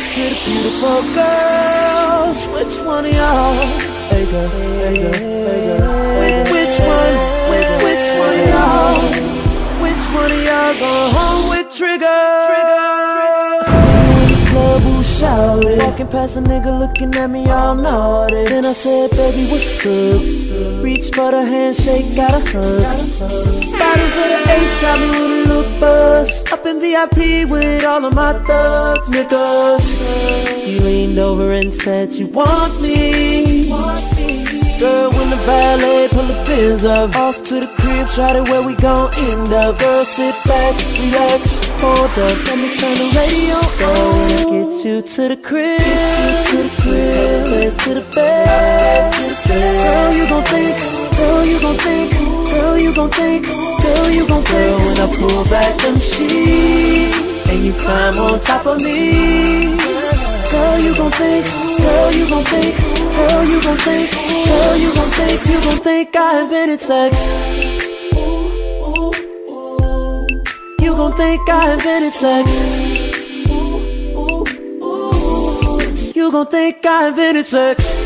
the beautiful girls. Which one of y'all? Hey girl, hey girl, hey girl. Which one? Which, which one of y'all? Which one of y'all go home with Trigga? Shouted Walking past a nigga looking at me all naughty Then I said, baby, what's up? Reach for the handshake, got a hug Bottles of the ace got me with a little buzz Up in VIP with all of my thugs, niggas leaned over and said you want me? Girl, when the valet pull the Benz up Off to the crib, try to where we gon' end up. Girl, sit back, relax, hold up. Let me turn the radio on. Get you to the crib, get you to the crib. Upstairs to the bed, Girl, you gon' think, girl, you gon' think. Girl, you gon' think, girl, you gon' think. Girl, when I pull back them sheets And you climb on top of me gon' think, girl, you gon' think, girl, you gon' think, girl, you gon' think, you gon' think I invented sex. You gon' think I invented sex. You gon' think I invented sex.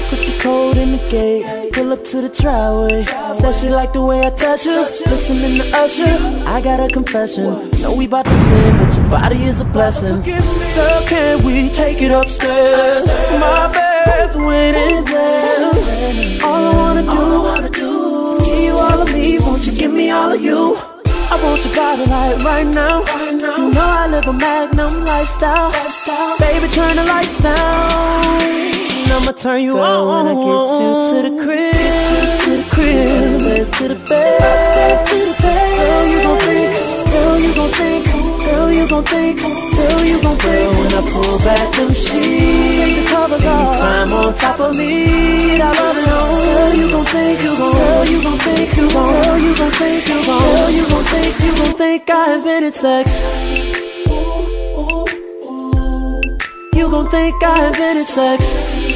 Code in the gate, pull up to the driveway. Said she like the way I touch her. Listening to Usher, I got a confession. Know we bout to sin, but your body is a blessing. Girl, can we take it upstairs? My bed's waiting there. All I wanna do is give you all of me. Won't you give me all of you? I want your body like right now. You know I live a magnum lifestyle. Baby, turn the lights down. Turn you Girl, on when I get you to the crib, to the crib, upstairs to the bed, upstairs to the bed. Girl, you gon' think, girl, you gon' think, girl, you gon' think, girl, you gon' think. when I pull back them sheets, take the covers off, climb on top of me, I love it on. Girl, you gon' think, you gon', girl, you gon' think, you gon', girl, you gon' think, you gon', girl, you gon' think, you gon' think I invented sex. You gon' think I invented sex.